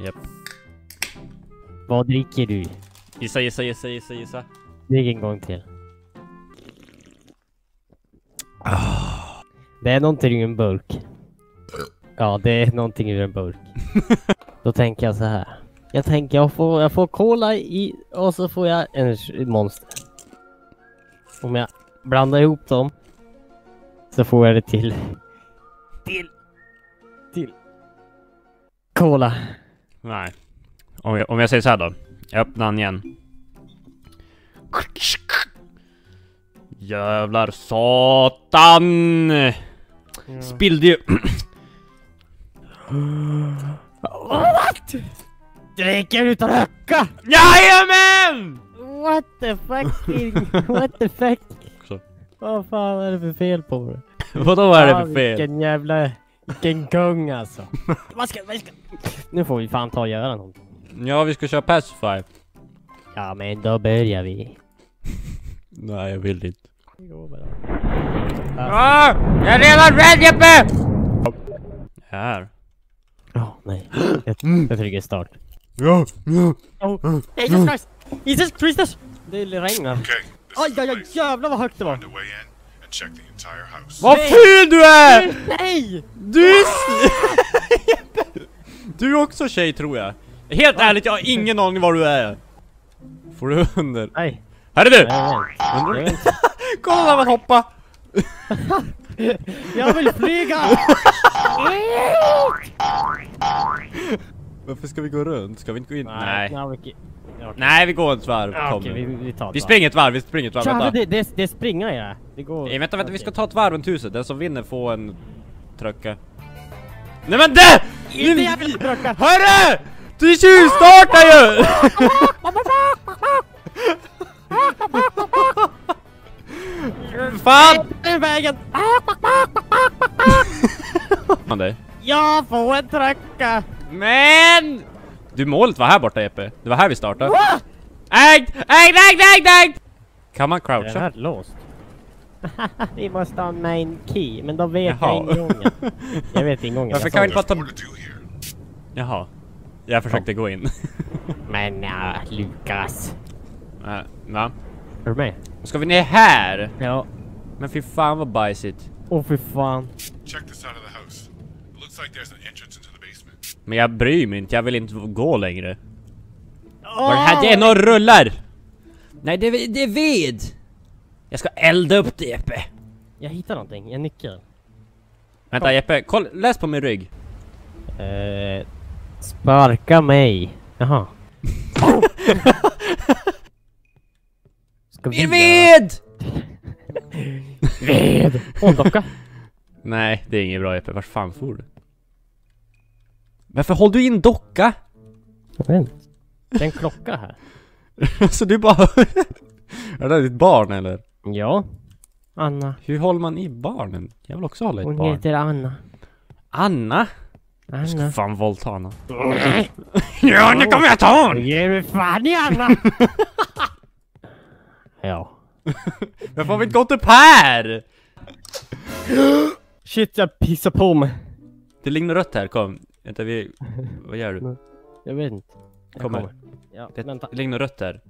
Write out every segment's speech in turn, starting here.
Japp. Vad dricker du? Gissa, gissa, gissa, gissa, gissa. Drick en gång till. Det är någonting ur en burk. Ja, det är någonting ur en burk. Då tänker jag så här. Jag tänker jag får, jag får cola i och så får jag en monster. Om jag blandar ihop dem så får jag det till... Till... Till... Cola. Nej. Om jag, om jag säger så här då. Jag öppnar den igen. Jävlar satan! Spillde ju... What? Dricker utan öcka! Jajamän! What the fucking... What the fuck? Vad fan är det för fel på det? Vadå är det för fel? Vilken jävla... Vilken kung alltså. vad ska, vad ska... Nu får vi fan ta och göra någonting. Ja, vi ska köra Pacify. Ja men då börjar vi. Nej, jag vill inte. Går bra. Ah! Jag är redan rädd Jeppe! Här. Ja, nej. Jag, jag trycker start. Ja, ja. Oh, Jesus Christ! Jesus Christus! Det regnar. Okay, is the aj, aj, place. jävlar vad högt det var. And check the entire house. Vad ful du är! Nej! Du är... Du är också tjej tror jag. Helt ärligt, jag har ingen aning var du är. Får du under? Nej. Här är du! Kolla när man hoppar! Jag vill flyga! Varför ska vi gå runt? Ska vi inte gå in? Nej. Nej, okej. Nej, vi går ett varv. Ja, okej, vi, vi tar det Vi springer ett varv, vi springer ett varv. Vänta. det, det, det springer jag. Det går... Nej, vänta, vänta, vi ska ta ett varv runt huset. Den som vinner får en tröcka. Nej men det! Inte vill tröcka! Hörru! Du tjuvstartar ju! Fan! I vägen! Man dig. Jag får en tröcka! Men! Du målet var här borta Jeppe. Det var här vi startade. Ägd! Ägd, ägd, ägd, ägd! Kan man Är den croucha? här låst? vi måste ha en main key, men då vet Jaha. jag ingången. Jag vet ingången. Varför jag kan vi inte bara ta... Jaha. Jag försökte gå in. det. Men ja, Lukas. Äh, Va? Är du med? Ska vi ner här? Ja. Men fy fan vad bajsigt. Åh fy fan. Check this side of the house. It looks like there's an entrance into. Men jag bryr mig inte, jag vill inte gå längre. Vad är det här? Det är några rullar! Nej, det det är ved! Jag ska elda upp det Jeppe. Jag hittar någonting, en nyckel. Vänta Jeppe, koll, läs på min rygg. Eh, sparka mig. Jaha. Ska vi ved! Ved! Åh, en docka. Nej, det är inget bra Jeppe, vart fan får du? Varför håller du in docka? Jag vet inte. Det är en klocka här. alltså du bara... är det där ditt barn eller? Ja. Anna. Hur håller man i barnen? Jag vill också hålla i ett Hon barn. heter Anna. Anna? Jag ska Anna. fan våldta Anna. ja, nu kommer jag ta hon! Ge mig fan i Anna! ja. Varför har vi inte gått upp här? Shit, jag pissar på mig. Det ligger rött här, kom. Vänta vi... Vad gör du? Jag vet inte. Jag Kommer. Ja, Det, vänta. det ligger något rött här.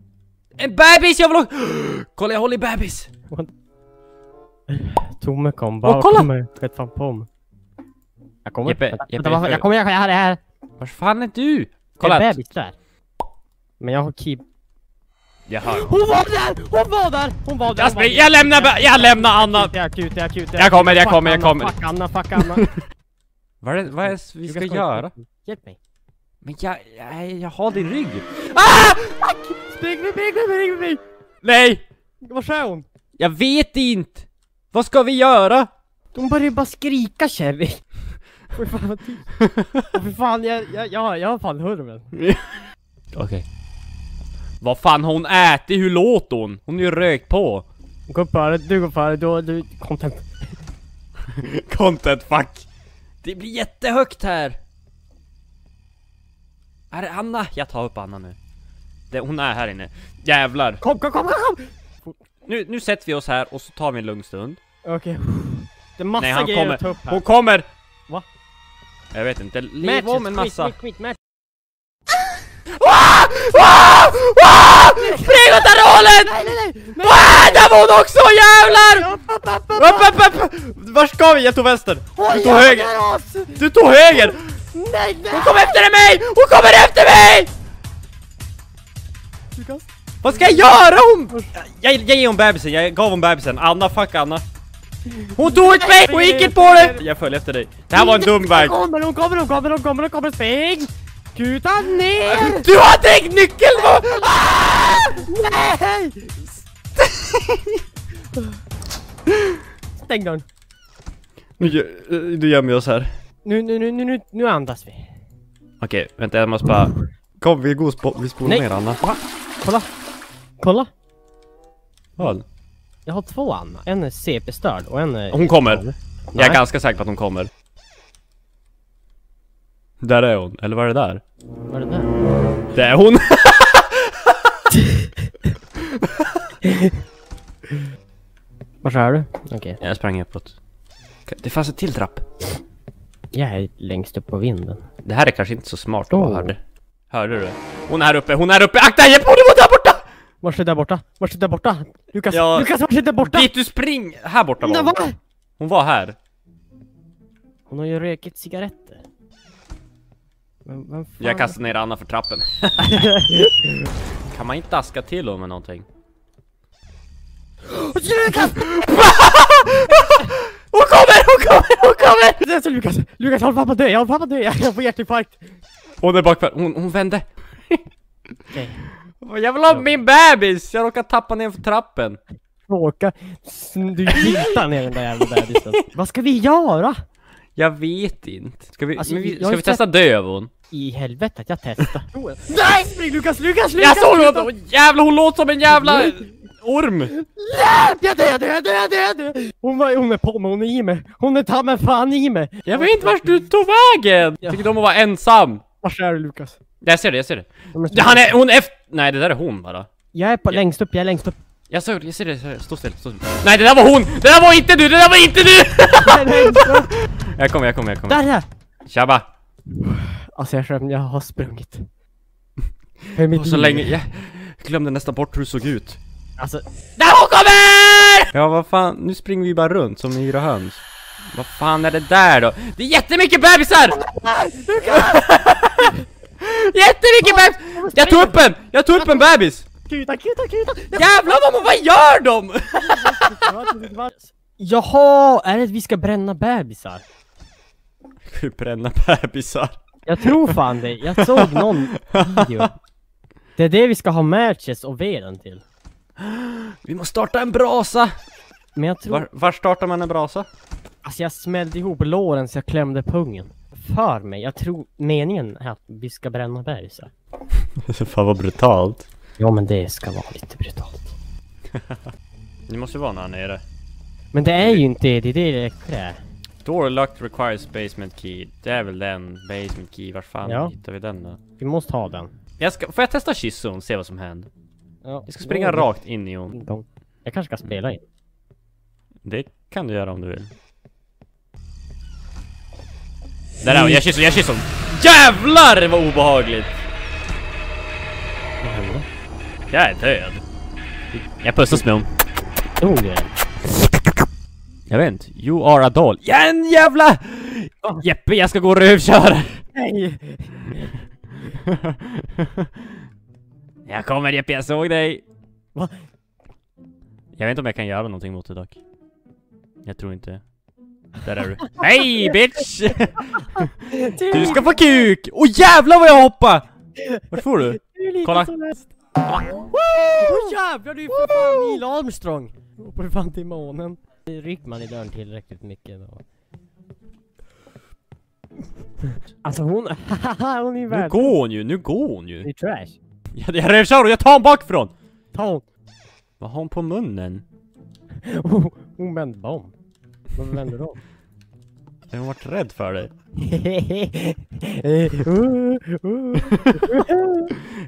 En bebis! Jag vill också... Kolla jag håller i bebis! Tome kom bara. Åh, kolla! Kommer. Sköt fan på mig. Jag kommer. Jeppe, vänta, Jeppe, vänta, jag kommer, jag, jag, jag, jag, Var fan är du? Kolla! Kolla! En bebis där. Men jag har key. Jaha. Hon var där! Hon var där! Hon var där! Springer, jag lämnar, jag lämnar Anna! Jag är akut, jag är akut. Jag kommer, jag kommer, jag kommer. Fuck Anna, fuck Anna. Vad är vad är det vi ska göra? Hjälp mig. Men jag, jag, jag har din rygg. Spring med mig, spring mig, spring med mig! Nej! Var är hon? Jag vet inte! Vad ska vi göra? De börjar bara skrika kärring. Fy fan vad tyst. Fy fan, jag, jag, jag, jag har fan hurven. Okej. Vad fan har hon ätit? Hur låter hon? Hon är ju rökt på. Gå före, du går före, du, du, content. Content fuck. Det blir jättehögt här. Är det Anna? Jag tar upp Anna nu. Det, hon är här inne. Jävlar. Kom, kom, kom, kom! Nu, nu sätter vi oss här och så tar vi en lugn stund. Okej. Det är massa Nej han grejer kommer. att ta upp här. Hon kommer! Va? Jag vet inte. Matches, om en massa. quit, quit, match. Ah! Ah! Ah! Spring åt det hållet! Ah! Där var hon också, jävlar! Upp, upp, upp! Vart ska vi? Jag tog vänster. Du tog höger. Du tog höger! Nej, nej! Hon kommer efter mig! Hon kommer efter mig! Lukas? Vad ska jag göra? Hon... Jag, jag ger hon bebisen, jag gav hon bebisen. Anna, fuck Anna. Hon tog ut mig! Hon gick inte på det! Jag följer efter dig. Det här var en dum väg. Hon kommer, hon kommer, hon kommer, hon kommer, hon kommer, spring! Kuta ner! Du har va? Ah! Nej! Stäng dörren. Nu, nu gömmer vi oss här. Nu, nu, nu, nu, nu, andas vi. Okej, vänta jag måste bara... Kom, vi går vi spolar Nej. ner Anna. Va? Kolla! Kolla! Vad? Jag har två Anna. En är CP-störd och en är... Hon kommer. Jag är ganska säker på att hon kommer. Där är hon, eller vad är det där? Vad är det där? Det är hon! Vart är du? Okej. Jag sprang uppåt. Det fanns en till trapp. Jag är längst upp på vinden. Det här är kanske inte så smart att Oh. vara hörde. Du? Hon är här uppe, hon är här uppe! Akta! Hjälp! Hon är där borta! Vart är där borta? Vart är där borta? Lukas! Ja. Lukas, vart är där borta? Dit du spring! Här borta var hon. Hon var här. Hon har ju rökit cigaretter. Men fan? Jag kastar ner Anna för trappen. kan man inte daska till honom med någonting? Lukas! Hon kommer! Hon kommer! Hon kommer! Det är så Lukas! Lukas, på att dö! Jag håller att dö! Jag får hjärtinfarkt! Hon är bakvänd. Hon, hon vände. Okej. Jag vill ha min bebis! Jag råkade tappa ner för trappen. Råka... Du giltar ner den där jävla bebisen. Vad ska vi göra? Jag vet inte. Ska vi, Alltså, men vi, ska vi testa dö över hon? I helvete att jag testar. Nej! Spring Lukas! Lukas! Lukas! Jag såg något! Åh, Jävlar hon låter som en jävla orm! Dör, jag dör, jag dör, jag dör! Hon, var, hon är på mig, hon är i mig! Hon är ta mig fan i mig! Jag vet inte vart du tog vägen! Jag tycker om att vara ensam. Vart är du Lukas? Jag ser det, jag ser det. Han är, hon är efter... Nej det där är hon bara. Jag är på längst upp, jag är längst upp. Jag det, jag ser det, jag ser det. Stå still, stå still. Nej det där var hon! Det där var inte du, det där var inte du! Jag kommer, jag kommer, jag kommer. Där är jag! Tjabba! Alltså jag skäms, jag har sprungit. För mitt Och så liv. länge, jag glömde nästan bort hur du såg ut. Alltså, Där hon kommer! Ja vad fan, nu springer vi bara runt som yra höns. Vad fan är det där då? Det är jättemycket bebisar! jättemycket bebis! Jag tog upp en! Jag tog upp en bebis! kuta, kuta, kuta! Jävlar vad, vad gör de? Jaha, är det att vi ska bränna bebisar? Bränna bebisar. Jag tror fan det, jag såg någon video. Det är det vi ska ha matches och veden till. Vi måste starta en brasa! Men jag tror, Var, var startar man en brasa? alltså jag smällde ihop låren så jag klämde pungen. För mig, jag tror meningen är att vi ska bränna bebisar. Fan vad brutalt. Ja men det ska vara lite brutalt. Det måste vara här nere. Men det är ju inte det, det är det det är. Door locked requires basement key. Det är väl den, basement key. Var fan Ja. hittar vi den då? Vi måste ha den. Jag ska, får jag testa kysson, se vad som händer? Ja. Jag ska springa Ja, rakt in i hon. Jag kanske ska spela in. Det kan du göra om du vill. Där är hon, jag kysser, jag kysser hon. Jävlar vad obehagligt! Vad hände? Jag är död. Jag pussas med hon. Dog det? Jag vet inte. You are a doll. Ja, en jävla! Ah. Jeppe, jag ska gå och rövköra. Nej! Jag kommer Jeppe, jag såg dig. Va? Jag vet inte om jag kan göra någonting mot det dock. Jag tror inte. Där är du. Hej bitch! Du ska få kuk! Åh jävlar vad jag hoppar! Vart får du? Kolla. Åh jävlar, du är för fan Neil Armstrong! Hoppar fan till månen. Rycker man i dörren tillräckligt mycket då. Alltså hon, hon är Nu värd. går hon ju, nu går hon Det ju. är trash. Jag, jag rövkör och jag tar hon bakifrån! Ta hon. Vad har hon på munnen? Hon vände bara om. Vad vände då? Har hon varit rädd för dig?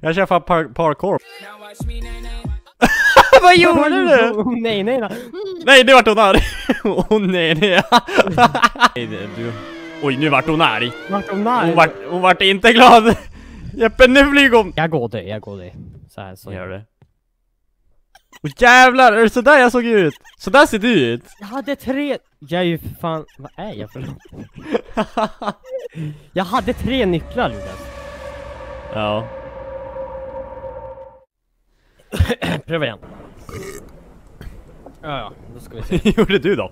Jag kör fan par parkour. Vad gjorde du? nej, nej, nej. Nej, nu vart hon arg! Åh nej, nej. nej det- du. Oj, nu vart hon arg. Vart hon Hon där? vart, hon vart inte glad. Jeppe, nu flyger hon! Jag går det, jag går det. Så här, så. Gör det. Åh jävlar, är det sådär jag såg ut? Sådär ser du ut! Jag hade tre... Jag är ju fan... Vad är jag för? Jag hade tre nycklar Lukas. ja. Pröva igen. Ja, ja, då ska vi se. gjorde du då?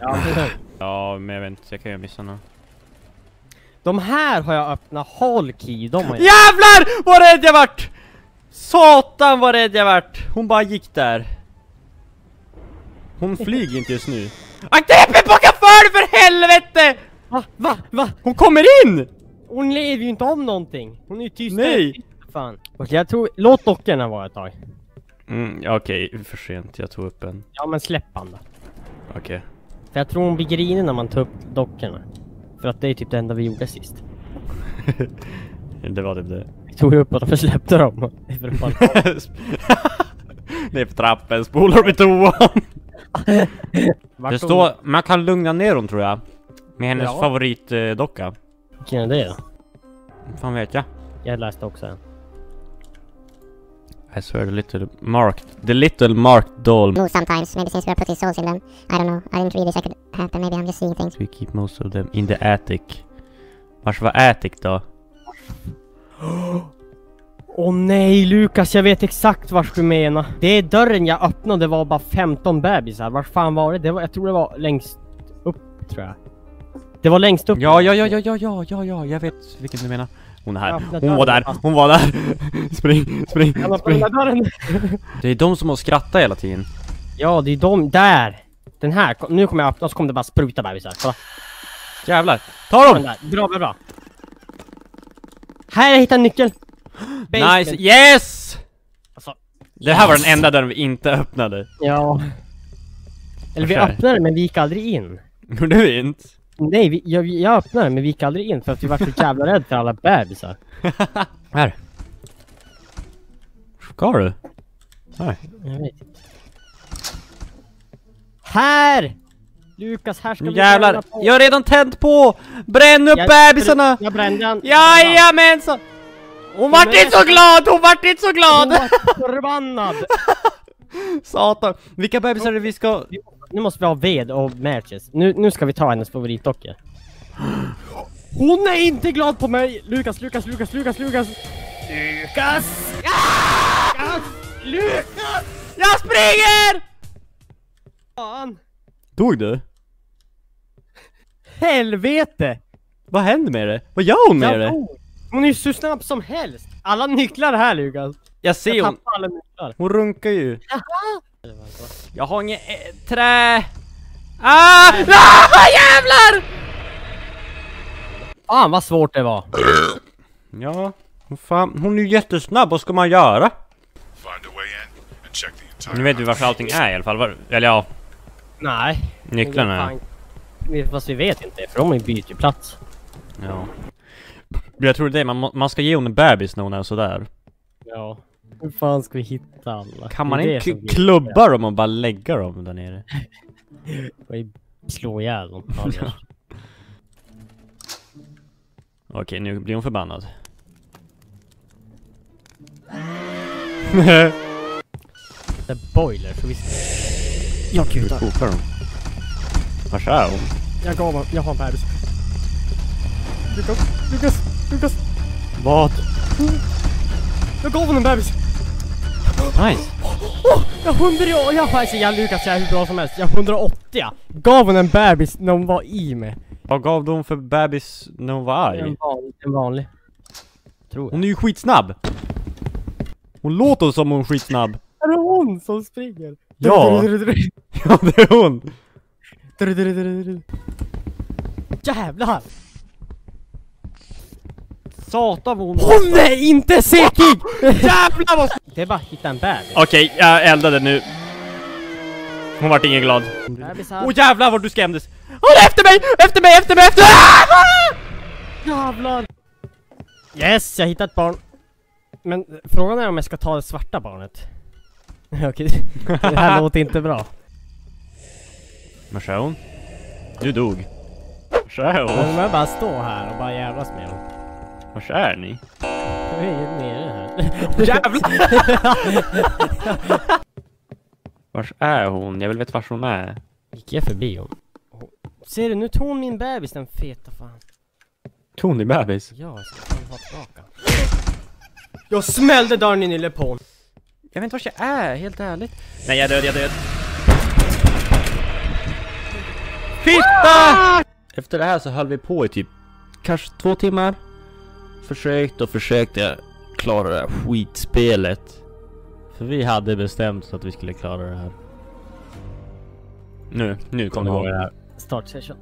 Ja, Ja, men jag vet inte, jag kan ju missa något. De här har jag öppnat håll key, de har jag... Jävlar vad rädd jag vart! Satan vad rädd jag vart! Hon bara gick där. Hon flyger inte just nu. Akta Jeppe, backa för dig för helvete! Va? Va? Va? Hon kommer in! Hon lever ju inte om någonting! Hon är ju tyst Nej. Fan. Okej, jag tror... Låt dockorna vara ett tag. Mm, ja, okej, för sent. Jag tog upp en. Ja men släpp han då. Okej. För jag tror hon blir grinig när man tar upp dockorna. För att det är typ det enda vi gjorde sist. Det var typ det. Vi tog upp och släppte dem. Ner för trappen, spolar upp i toan. Det står, man kan lugna ner dem tror jag. Med hennes Ja. favoritdocka. Vilken är det då? Fan vet jag. Jag läste också en. I swear the little marked the little marked doll. Move sometimes, maybe since we're putting souls in them. I don't know. I didn't read this. I happen. Maybe I'm just seeing things. We keep most of them in the attic. Vars var attic då? Åh oh, nej Lukas, jag vet exakt vars du menar. Det är dörren jag öppnade var bara 15 bebisar. Var fan var det? det var, jag tror det var längst upp tror jag. Det var längst upp. Ja, ja, ja, ja, ja, ja, ja, jag vet vilken du menar. Hon är här. Hon var där, hon var där. Spring, spring, spring. Det är de som har skrattat hela tiden. Ja, det är de där. Den här, nu kommer jag öppna och så kommer det bara spruta bebisar. Kolla. Jävlar. Ta dem! Bra, bra, bra. Här, jag hittade en nyckel. Nice, yes! Alltså, Det här var den enda dörren vi inte öppnade. ja. Eller vi öppnade men vi gick aldrig in. Gjorde vi inte? Nej, vi, jag, jag öppnade men vi gick aldrig in för att vi var så jävla rädda för alla bebisar. Här. Ska du? Nej. Jag vet inte. Här! Lukas, här ska Nu vi jävlar, på. jag har redan tänt på! Bränn upp Jag- bebisarna! Jag brände den. Jajamensan! Hon vart inte så glad, hon vart inte så glad! var förbannad! Satan, vilka bebisar är det vi ska... Nu måste vi ha ved och matches. Nu, nu ska vi ta hennes favoritdockor. Hon är inte glad på mig! Lukas, Lukas, Lukas, Lukas, Lukas! Lukas! Lukas! Lukas! Jag springer! Fan! Dog du? Helvete! Vad händer med det? Vad gör hon med Jag det? dog. Hon är ju så snabb som helst! Alla nycklar här Lukas! Jag ser Jag hon, alla nycklar. hon runkar ju. Jaha! Jag har inget äh, trä... Ah! ah! Jävlar! Fan vad svårt det var! Ja, fan, hon är ju jättesnabb, vad ska man göra? Nu vet vi varför allting är i alla fall, var, eller ja, Nej. nycklarna. Fast vi vet inte, för de byter ju plats. Ja. Jag tror det är, man, man ska ge hon en bebis när hon är sådär. Ja. Hur fan ska vi hitta alla? Kan man inte klubba dem och bara lägga dem där nere? Slå ihjäl dem. Okej, nu blir hon förbannad. Är boiler, så visst. Jag kutar. kokar de? Vars är hon? Jag gav honom, jag har en bebis. Lukas, Lukas, Lukas! Vad? Jag gav honom en bebis! Nice! Åh! jag har 100, jag, jag, alltså, jag Lukas, jag är hur bra som helst. Jag har 180! Gav hon en bebis när hon var i mig. Vad gav de för bebis när hon var En arg? vanlig. En vanlig. Tror jag. Hon är ju skitsnabb! Hon låter som hon är skitsnabb! Är det hon som springer? Ja. Ja, det är hon! Jävlar! Satan vad hon Hon är inte säkrig! Jävlar vad... Det är bara att hitta en bebis. Okej, jag eldade nu. Hon vart ingen glad. Åh jävlar vad du skrämdes! Hon är efter mig! Efter mig! Efter mig! Efter ah! Jävlar! Yes, jag hittade ett barn. Men frågan är om jag ska ta det svarta barnet. Okej, det här låter inte bra. Är hon? Du dog. Men om jag bara stå här och bara jävlas med honom. Var är ni? Jävlar! Vars är hon? Jag vill veta vars hon är. Gick jag förbi hon? Ser du, nu tog hon min bebis den feta fan. Tog din bebis? Ja, jag ska fan ha tillbaka. Jag smällde dörren in i lepon. Jag vet inte vars jag är, helt ärligt. Nej jag är död, jag är död. Fitta! Efter det här så höll vi på i typ kanske två timmar. Försökte och försökte klara det här skitspelet. För vi hade bestämt så att vi skulle klara det här. Nu, nu kom det igång. Start session.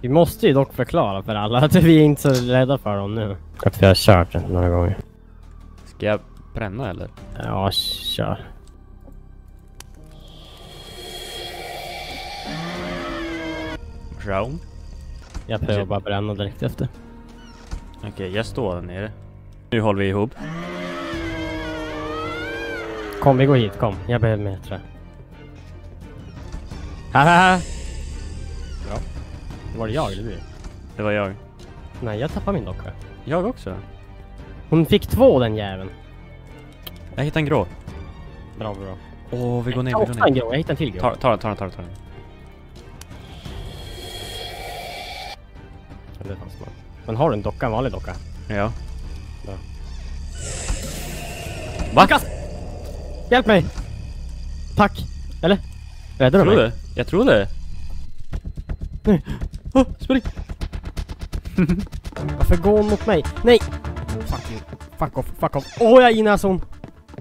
Vi måste ju dock förklara för alla att vi är inte så rädda för dem nu. Att vi har kört den några gånger. Ska jag bränna eller? Ja, kör. Raum? Jag prövar bara bränna direkt efter. Okej, jag står där nere. Nu håller vi ihop. Kom, vi går hit. Kom. Jag behöver mer trä. Haha! Bra. Var det jag eller du? Det var jag. Nej, jag tappade min docka. Jag också. Hon fick två den jäveln. Jag hittade en grå. Bra, bra. Åh, vi går ner, Jag hittade en grå. Jag hittade en till grå. Ta, ta den, ta den, ta den, ta den. Men har du en docka? En vanlig docka? Ja. Bra. Va? Lukas! Hjälp mig! Tack! Eller? Räddade Jag du tror mig? det. Jag tror det. Nej. Oh, spring! Varför går hon mot mig? Nej! Fuck you. Fuck off, fuck off. Åh, jag är i näsan!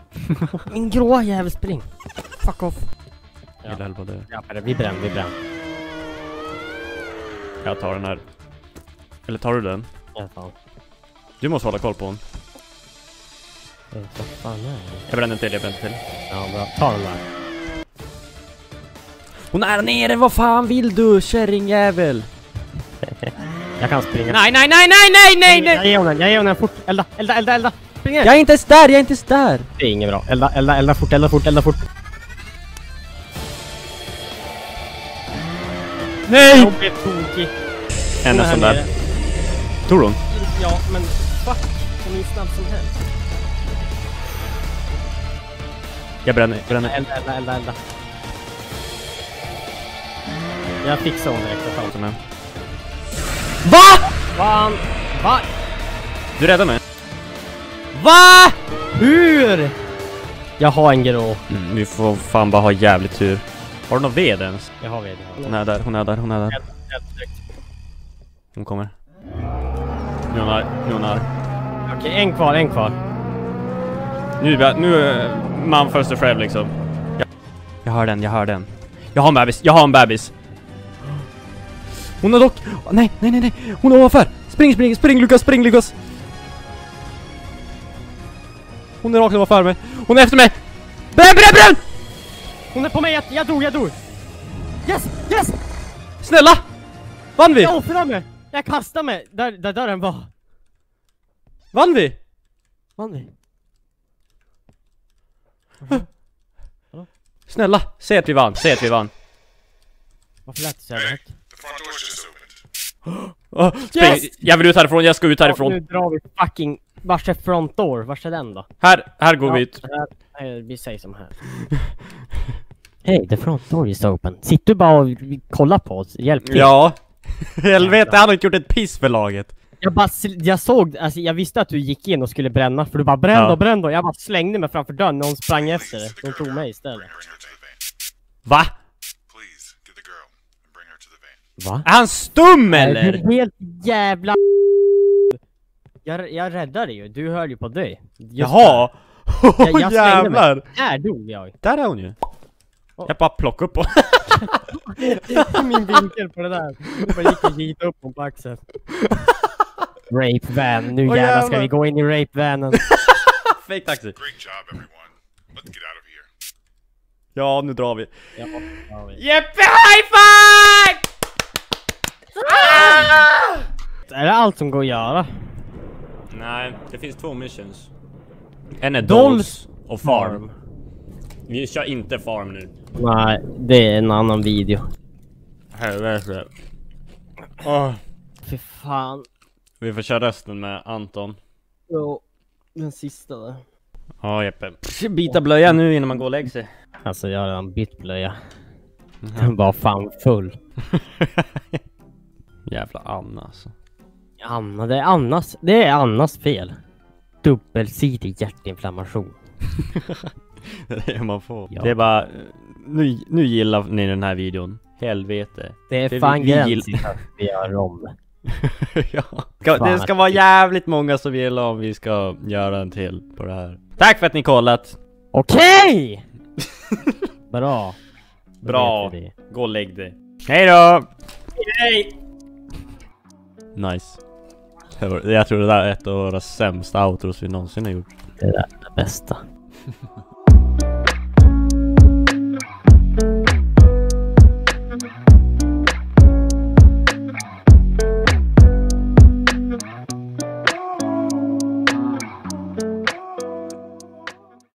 Min gråa jävel, spring! Fuck off. Jag dö. Ja, vi bränner, vi bränner. Jag tar den här. Eller tar du den? Ja, fan. Du måste hålla koll på hon. Eh, Vad fan är det? Jag bränner en till, jag bränner en till. Ja, bra. Ta den där. Hon är nere, vad fan vill du kärringjävel? Jag kan springa. Nej, nej, nej, nej, nej, nej, Jag nej! ger honom, jag ger honom fort. Elda, elda, elda, elda! Spring! Jag är inte ens där, jag är inte ens där! Det är inget bra. Elda, elda, elda fort, elda fort, elda fort. Nej! Jag blev tokig. En Hon sån där. Tror hon? Ja, men fuck. Hon är ju snabb som helst. Jag bränner, jag bränner. Elda, elda, elda, elda. Jag fixar hon direkt. jag tar en. VA? Fan! Va? Du räddar mig? VA? Hur? Jag har en grå. Mm, vi får fan bara ha jävligt tur. Har du någon ved ens? Jag har ved. Hon är där, hon är där, hon är där. Hon kommer. Är är hon arg. Okej, en kvar, en kvar. Nu, är nu är man först och själv liksom. Jag, jag hör den, jag hör den. Jag har en bebis, jag har en bebis. Hon har dock... Nej, nej, nej, nej. Hon är ovanför. Spring, spring, spring Lukas, spring Lukas. Hon är rakt ovanför mig. Hon är efter mig. Bränn, bränn, bränn! Hon är på mig, jag, jag dog, jag dog! Yes, yes! Snälla! Vann vi? Jag offrar mig! Jag kastar mig där, där dörren var. Vann vi? Vann vi? Snälla, säg att vi vann, säg att vi vann. Varför lät det så jävla högt? Spring. Yes! Jag vill ut härifrån, jag ska ut Ja, härifrån. nu drar vi fucking... Vars är front door? Vars är den då? Här, här går vi ut. Här, här, vi säger som här. Hej, the front door is open. Sitter du bara och kollar på oss? Hjälp till. Ja. Helvete, han har inte gjort ett piss för laget. Jag bara, jag såg, alltså jag visste att du gick in och skulle bränna, för du bara bränn Ja. då, bränn då. Jag bara slängde mig framför dörren och hon sprang efter det. Hon tog mig istället. Va? Va? Är han stum Du eller? är helt jävla jag, jag räddade ju, du höll ju på dig. Just Jaha! Jag- jag slängde mig. jävlar! där. Där dog jag. Där är hon ju. Jag bara plockar upp hon. Min vinkel på det där. Du bara gick och gitade upp på axeln. Rape van, nu Åh, jävlar ska vi gå in i rape vanen. Fake taxi. Great job, everyone. Let's get out of here. Ja, nu drar vi. Ja, ja, vi- Jeppe high five! Är det allt som går att göra? Nej, det finns två missions. En är Dolls Dolls och Farm. Vi kör inte Farm nu. Nej, det är en annan video. Helvete. Åh. Fy fan. Vi får köra resten med Anton. Jo. Den sista där. Ja Jeppe. Byta blöja nu innan man går och lägger sig. Alltså jag har redan bytt blöja. Den var fan full. Jävla Anna alltså. Anna, det är Annas, det är Annas fel. Dubbelsidig hjärtinflammation. Det är det man får. Ja. Det är bara... Nu, nu gillar ni den här videon. Helvete. Det är Det fan vi- vi gill- att vi gör om. ja. Ska, det ska vara jävligt många som gillar om vi ska göra en till på det här. Tack för att ni kollat! Okej! Bra. Då Bra. det. Gå och lägg dig. Hej då! Hej! Nice. Jag tror det där är ett av våra sämsta outros vi någonsin har gjort. Det där är det bästa.